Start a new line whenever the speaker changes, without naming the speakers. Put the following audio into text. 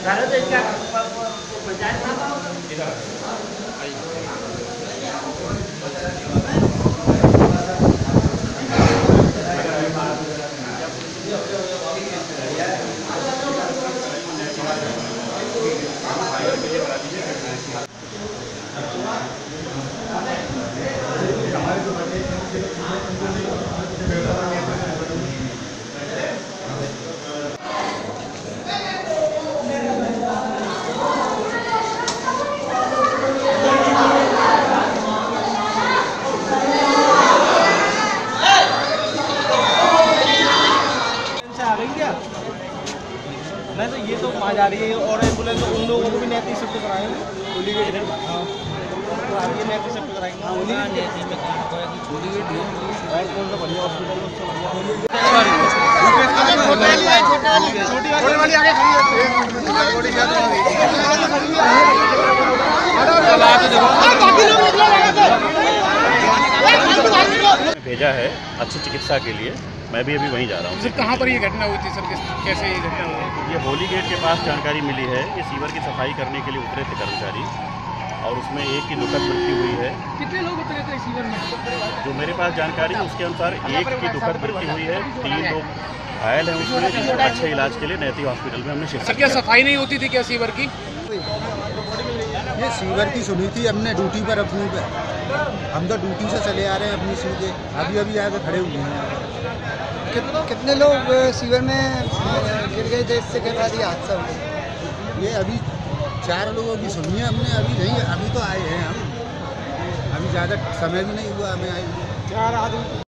Kalau tingkat pekerjaan apa? Tidak. गई क्या? नहीं तो ये तो वहाँ जा रही है और एंबुलेंस उन लोगों को भी नैती शिफ्ट कराएँगे होली गेट हाँ। तो आगे शिफ्ट कराएँगे हाँ होली गेट होली गेट और कौन सा बढ़िया हॉस्पिटल है उससे बढ़िया छोटी वाली। आगे खड़ी
भेजा है अच्छी चिकित्सा के लिए। मैं भी अभी वहीं जा रहा हूँ।
सर कहाँ पर ये घटना हुई थी सर? किस- कैसे ये घटना हुई?
ये होली गेट के पास जानकारी मिली है। ये सीवर की सफ़ाई करने के लिए उतरे थे कर्मचारी और उसमें एक की दुखद मृत्यु हुई है।
कितने लोग उतरे थे सीवर में?
जो मेरे पास जानकारी है उसके अनुसार एक की दुखद मृत्यु हुई है। तीन लोग घायल हैं उसमें। जिनको अच्छे इलाज के लिए नैती हॉस्पिटल में हमने शिफ्ट
सर क्या सफ़ाई नहीं होती थी क्या सीवर की?
ये सीवर की सुनी थी हमने ड्यूटी पर अपनी हम तो ड्यूटी से चले आ रहे हैं अपनी सी के। अभी अभी आए तो खड़े हुए हैं।
कित- कितने लोग शिविर में गिर गए थे? इससे के बाद ये हादसा हुआ
ये अभी चार लोगों की सुनी है हमने अभी नहीं अभी तो आए हैं हम। अभी ज़्यादा समय भी नहीं हुआ हमें आए। हुए।
चार आदमी।